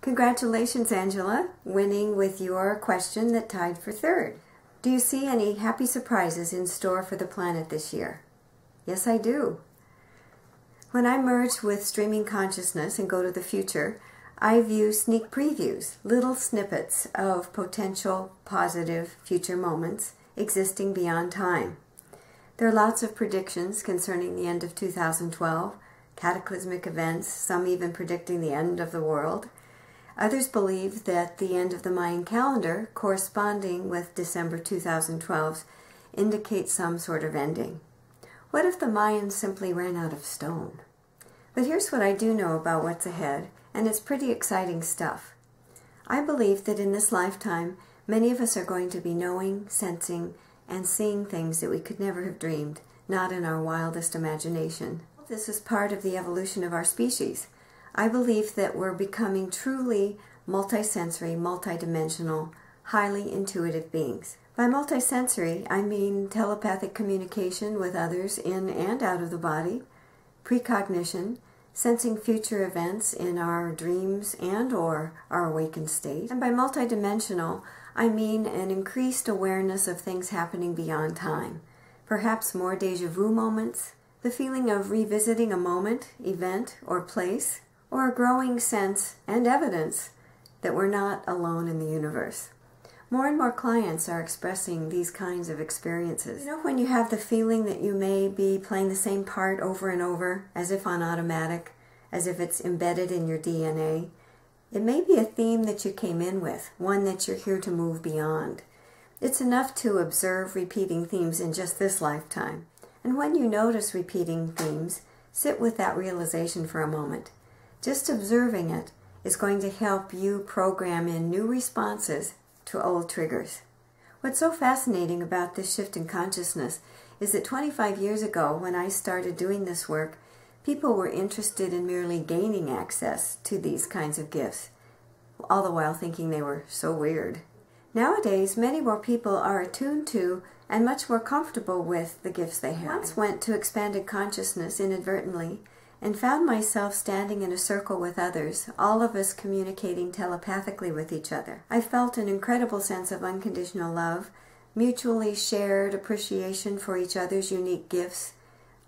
Congratulations, Angela, winning with your question that tied for third. Do you see any happy surprises in store for the planet this year? Yes, I do. When I merge with streaming consciousness and go to the future, I view sneak previews, little snippets of potential positive future moments existing beyond time. There are lots of predictions concerning the end of 2012, cataclysmic events, some even predicting the end of the world. Others believe that the end of the Mayan calendar, corresponding with December 2012, indicates some sort of ending. What if the Mayans simply ran out of stone? But here's what I do know about what's ahead, and it's pretty exciting stuff. I believe that in this lifetime, many of us are going to be knowing, sensing, and seeing things that we could never have dreamed, not in our wildest imagination. This is part of the evolution of our species. I believe that we're becoming truly multisensory, multidimensional, highly intuitive beings. By multisensory, I mean telepathic communication with others in and out of the body, precognition, sensing future events in our dreams and or our awakened state. And by multidimensional, I mean an increased awareness of things happening beyond time. Perhaps more deja vu moments, the feeling of revisiting a moment, event, or place, or a growing sense and evidence that we're not alone in the universe. More and more clients are expressing these kinds of experiences. You know, when you have the feeling that you may be playing the same part over and over, as if on automatic, as if it's embedded in your DNA, it may be a theme that you came in with, one that you're here to move beyond. It's enough to observe repeating themes in just this lifetime. And when you notice repeating themes, sit with that realization for a moment. Just observing it is going to help you program in new responses to old triggers. What's so fascinating about this shift in consciousness is that 25 years ago, when I started doing this work, people were interested in merely gaining access to these kinds of gifts, all the while thinking they were so weird. Nowadays, many more people are attuned to and much more comfortable with the gifts they have. I once went to expanded consciousness inadvertently and found myself standing in a circle with others, all of us communicating telepathically with each other. I felt an incredible sense of unconditional love, mutually shared appreciation for each other's unique gifts,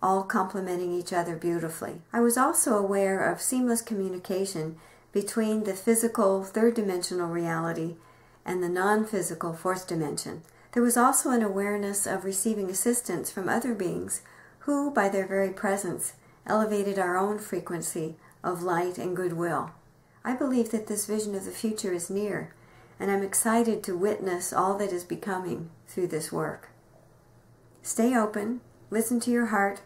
all complementing each other beautifully. I was also aware of seamless communication between the physical third dimensional reality and the non physical fourth dimension. There was also an awareness of receiving assistance from other beings who, by their very presence, elevated our own frequency of light and goodwill. I believe that this vision of the future is near, and I'm excited to witness all that is becoming through this work. Stay open, listen to your heart,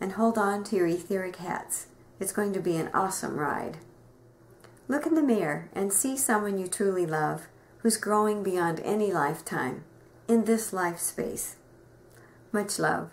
and hold on to your etheric hats. It's going to be an awesome ride. Look in the mirror and see someone you truly love who's growing beyond any lifetime in this life space. Much love.